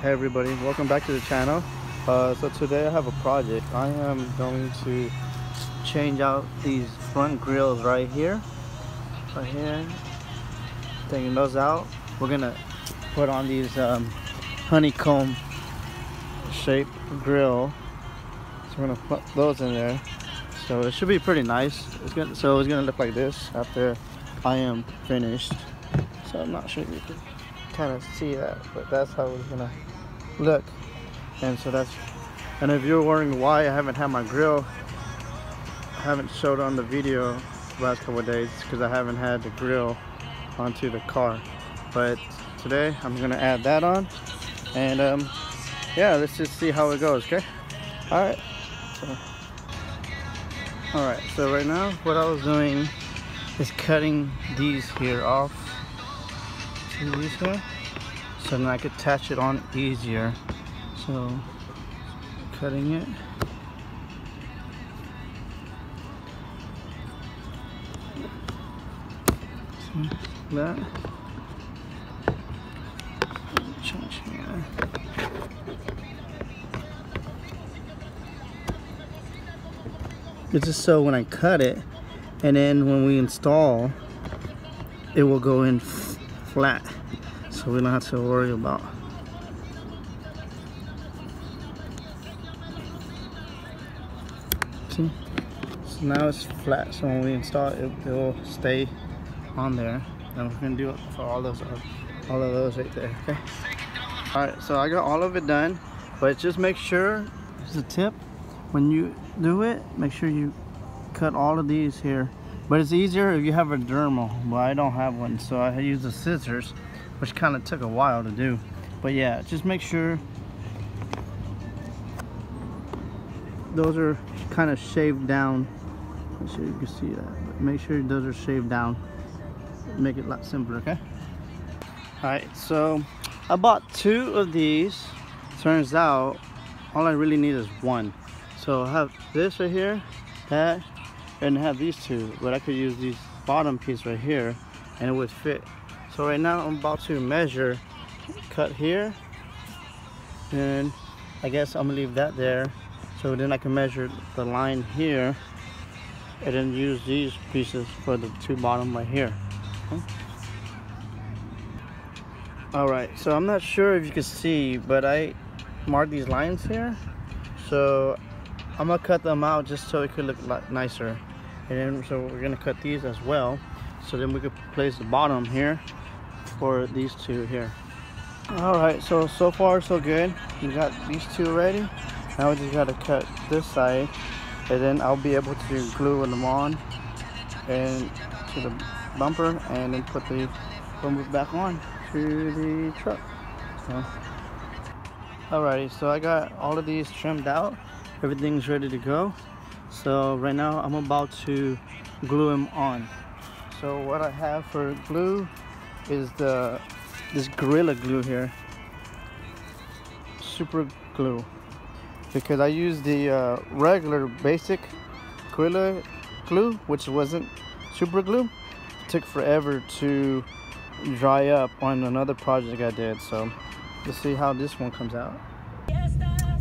Hey everybody, welcome back to the channel. Uh, so today I have a project. I am going to change out these front grills right here. Right here. Taking those out. We're gonna put on these um, honeycomb shaped grill. So we're gonna put those in there. So it should be pretty nice. It's gonna so it's gonna look like this after I am finished. So I'm not sure if you can kind of see that, but that's how it's gonna look. And so that's, and if you're wondering why I haven't had my grill, I haven't showed on the video the last couple of days because I haven't had the grill onto the car. But today I'm gonna add that on, and um, yeah, let's just see how it goes. Okay. All right. So, all right. So right now, what I was doing is cutting these here off. See? So then I could attach it on easier. So cutting it. See that? It's just so when I cut it, and then when we install, it will go in flat. So we don't have to worry about See? So now it's flat, so when we install it, it will stay on there. And we're gonna do it for all those, all of those right there, okay? All right, so I got all of it done, but just make sure, here's a tip, when you do it, make sure you cut all of these here. But it's easier if you have a Dremel, but I don't have one, so I use the scissors, which kind of took a while to do. But yeah, just make sure those are kind of shaved down. Make sure you can see that. But make sure those are shaved down. Make it a lot simpler, okay? Alright, so I bought two of these. Turns out all I really need is one. So I have this right here, that, and have these two. But I could use these bottom piece right here and it would fit. So right now I'm about to measure, cut here, and I guess I'm gonna leave that there. So then I can measure the line here and then use these pieces for the two bottom right here. Okay. Alright, so I'm not sure if you can see, but I marked these lines here. So I'm gonna cut them out just so it could look nicer. And then so we're gonna cut these as well. So then we could place the bottom here for these two here. Alright, so so far so good. We got these two ready. Now we just gotta cut this side and then I'll be able to glue them on and to the bumper and then put the bumper back on to the truck. So, alrighty, so I got all of these trimmed out. Everything's ready to go. So right now I'm about to glue them on. So what I have for glue is the this Gorilla Glue here. Super glue because I used the uh, regular basic Gorilla glue which wasn't super glue it took forever to dry up on another project I did so let's see how this one comes out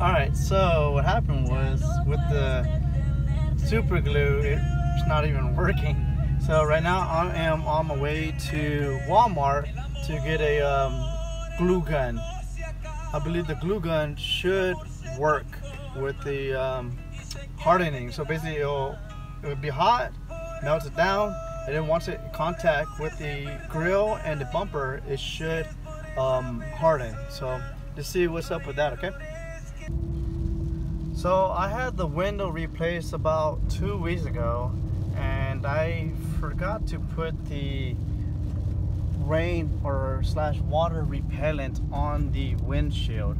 alright so what happened was with the super glue it's not even working so right now I am on my way to Walmart to get a um, glue gun I believe the glue gun should work with the um, hardening. So basically it'll, it will be hot, melts it down, and then once it contact with the grill and the bumper, it should um, harden. So let's see what's up with that, okay? So I had the window replaced about two weeks ago and I forgot to put the rain or slash water repellent on the windshield.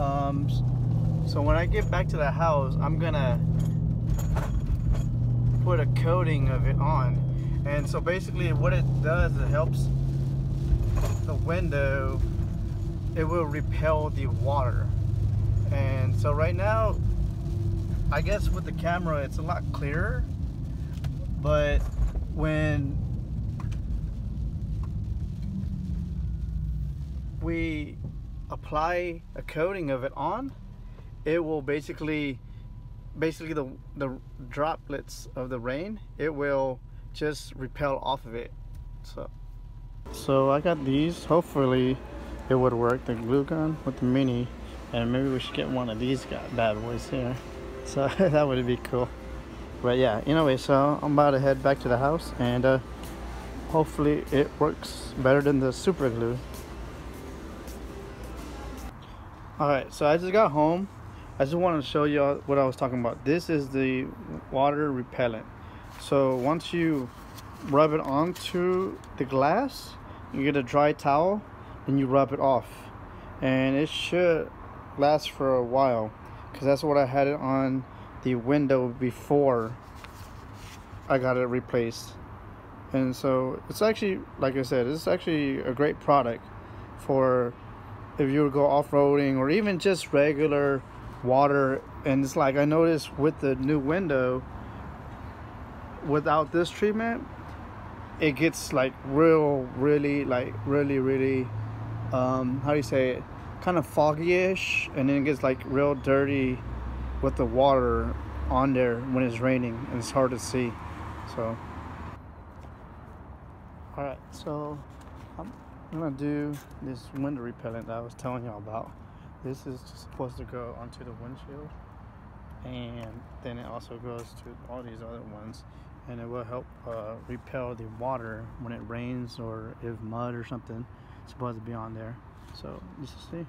Um, so when I get back to the house, I'm gonna put a coating of it on. And so basically what it does, it helps the window, it will repel the water. And so right now, I guess with the camera, it's a lot clearer. But when we apply a coating of it on, it will basically, basically the, the droplets of the rain, it will just repel off of it. So, so I got these. Hopefully it would work. The glue gun with the mini. And maybe we should get one of these bad boys here. So that would be cool. But yeah, anyway, so I'm about to head back to the house and uh, hopefully it works better than the super glue. Alright, so I just got home. I just wanted to show you all what I was talking about. This is the water repellent. So once you rub it onto the glass, you get a dry towel and you rub it off. And it should last for a while because that's what I had it on the window before I got it replaced. And so it's actually like I said it's actually a great product for if you go off-roading or even just regular water. And it's like I noticed with the new window without this treatment it gets like real really like really really um, how do you say it kind of foggy-ish and then it gets like real dirty with the water on there when it's raining and it's hard to see so. All right so I'm gonna do this window repellent that I was telling y'all about. This is supposed to go onto the windshield and then it also goes to all these other ones and it will help uh, repel the water when it rains or if mud or something. Is supposed to be on there so you see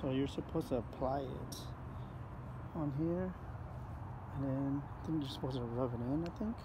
So you're supposed to apply it on here and then I think you're supposed to rub it in, I think.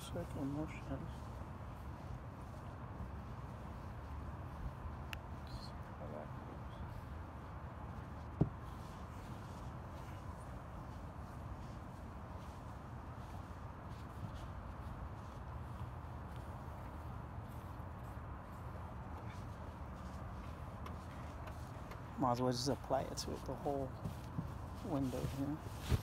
Second motion. Might as well just apply it to the whole window here.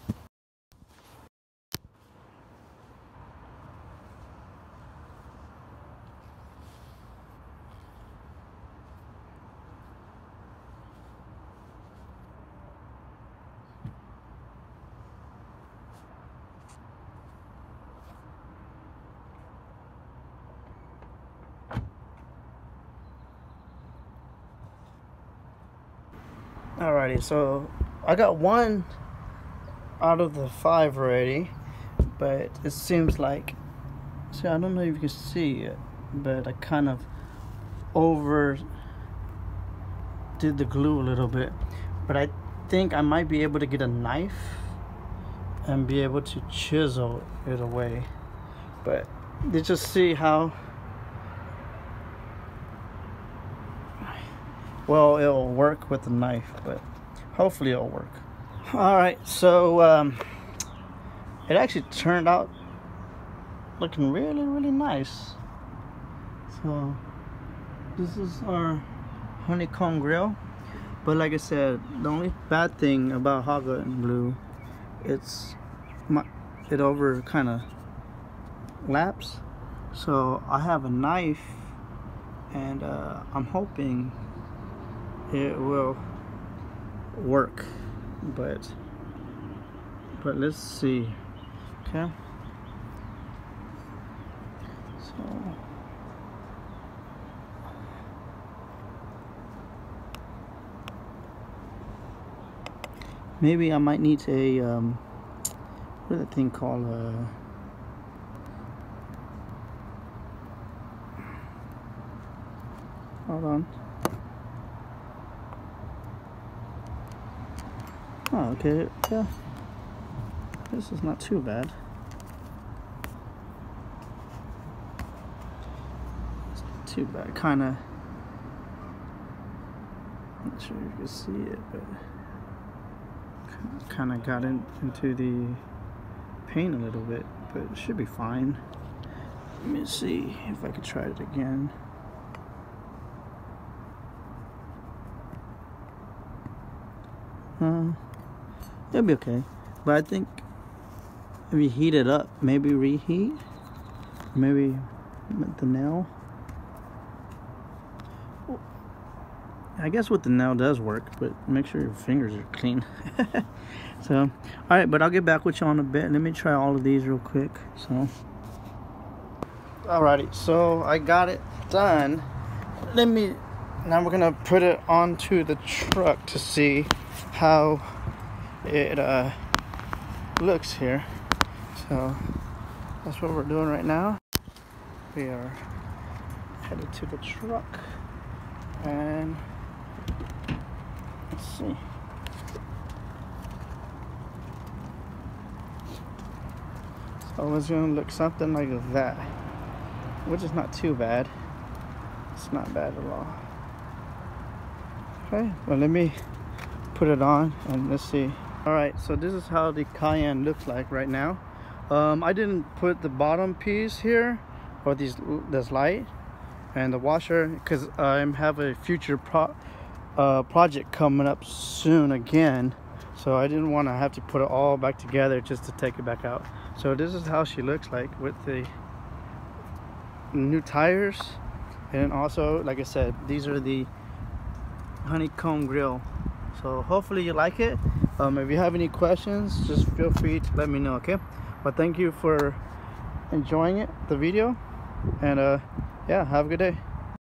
Alrighty, so I got one out of the five already, but it seems like, see, I don't know if you can see it, but I kind of over did the glue a little bit, but I think I might be able to get a knife and be able to chisel it away, but you just see how well it'll work with the knife but hopefully it'll work. All right so um, it actually turned out looking really really nice. So this is our honeycomb grill. But like I said the only bad thing about hot button blue it's my it over kind of laps. So I have a knife and uh, I'm hoping it will work but but let's see okay? So maybe I might need a um, what is that thing called uh, hold on oh okay. Yeah. This is not too bad. It's not too bad. Kind of not sure if you can see it but kind of got in, into the paint a little bit, but it should be fine. Let me see if I could try it again. It'll be okay. But I think if you heat it up, maybe reheat, maybe with the nail. I guess with the nail does work, but make sure your fingers are clean. so, all right, but I'll get back with you on a bit. Let me try all of these real quick. So, alrighty, so I got it done. Let me, now we're gonna put it onto the truck to see how it uh, looks here. So, that's what we're doing right now. We are headed to the truck and Let's see. So it's gonna look something like that, which is not too bad. It's not bad at all. Okay, well let me put it on and let's see. All right, so this is how the Cayenne looks like right now. Um, I didn't put the bottom piece here or these this light and the washer because I have a future pro uh, project coming up soon again. So I didn't want to have to put it all back together just to take it back out. So this is how she looks like with the new tires. And also like I said these are the honeycomb grill so hopefully you like it. Um, if you have any questions just feel free to let me know okay? But thank you for enjoying it the video. And uh yeah have a good day